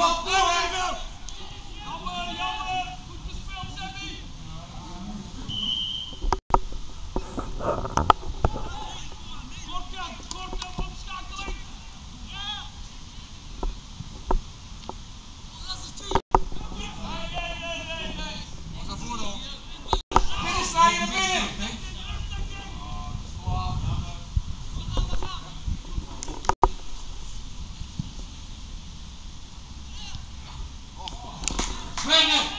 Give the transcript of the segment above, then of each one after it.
Oh, Damn!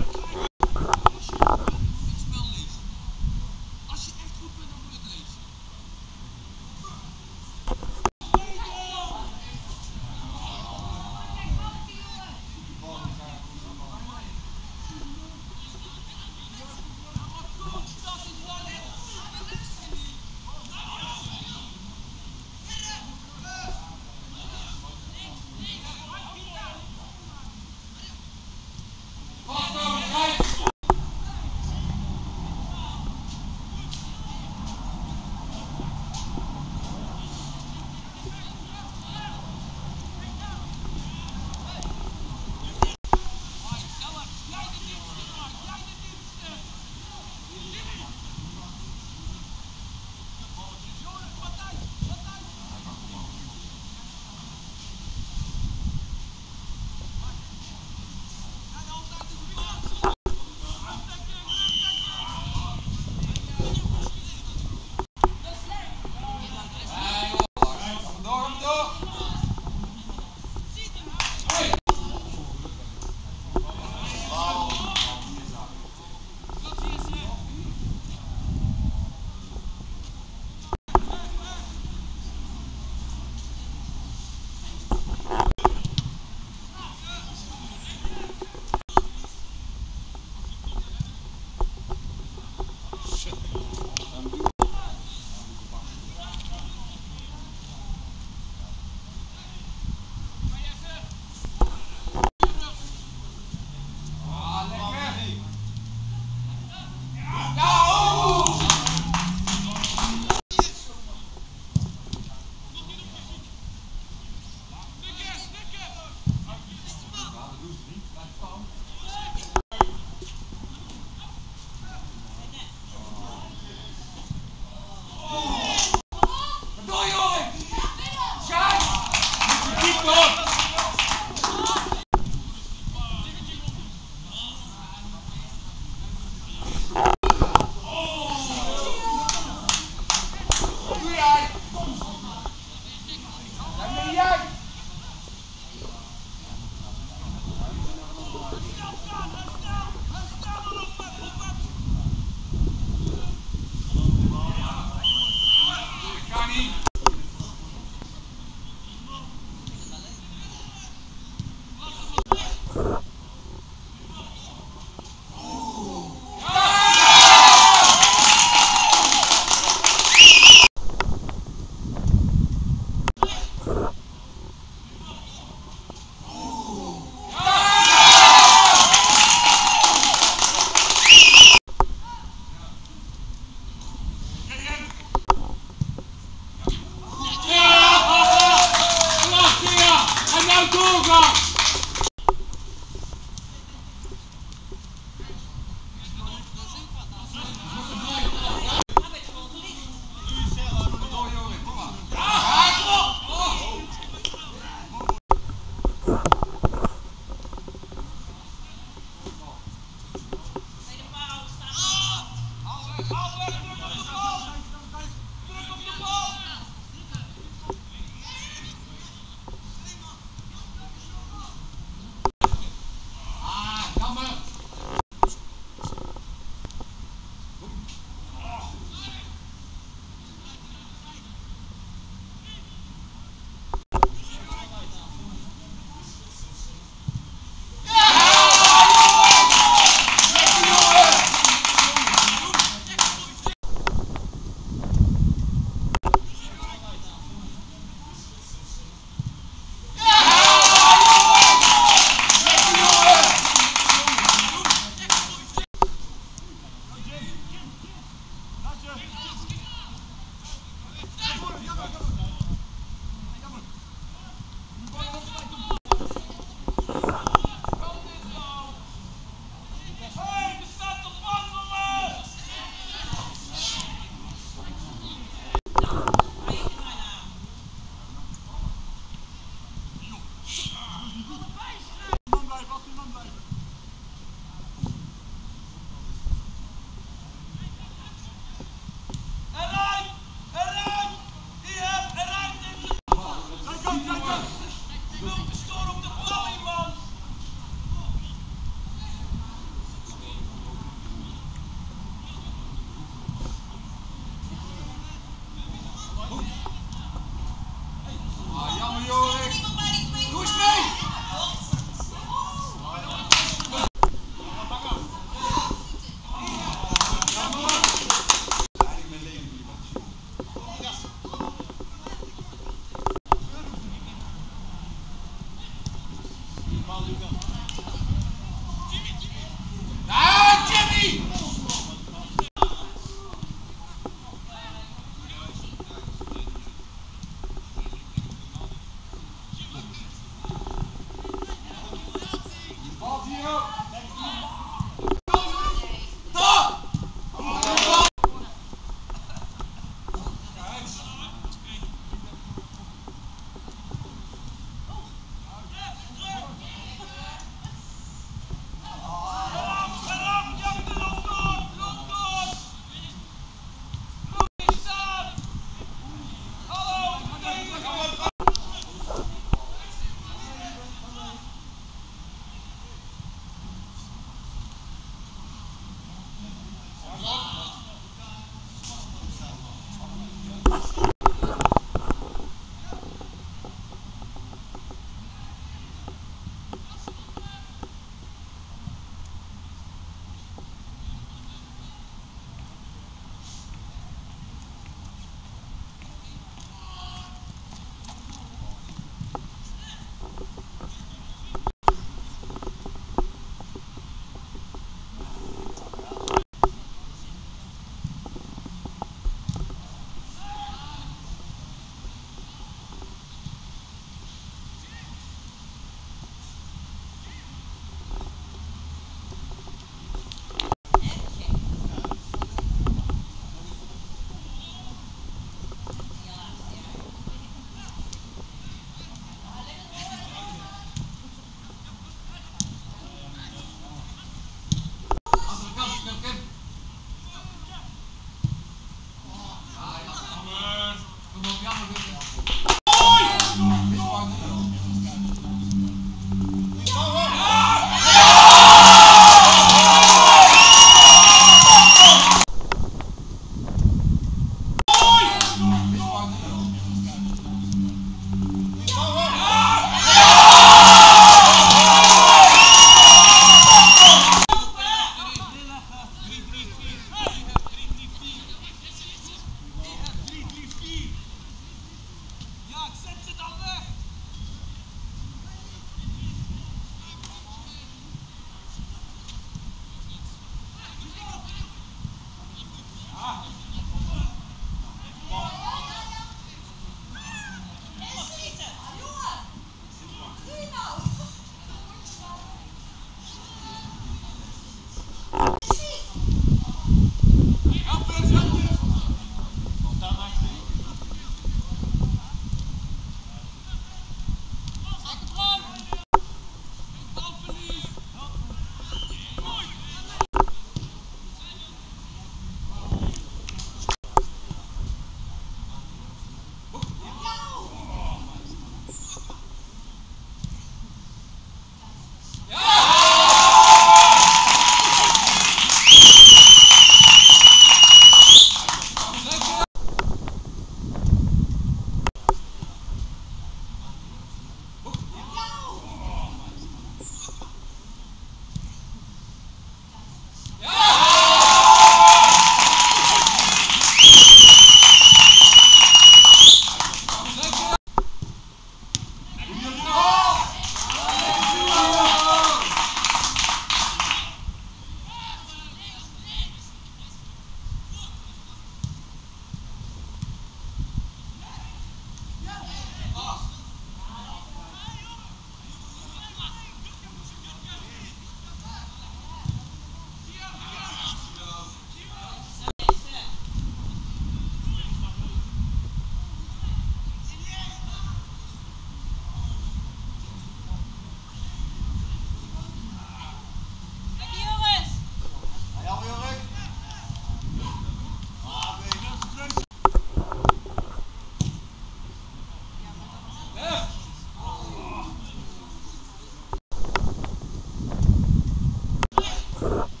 Uh-huh.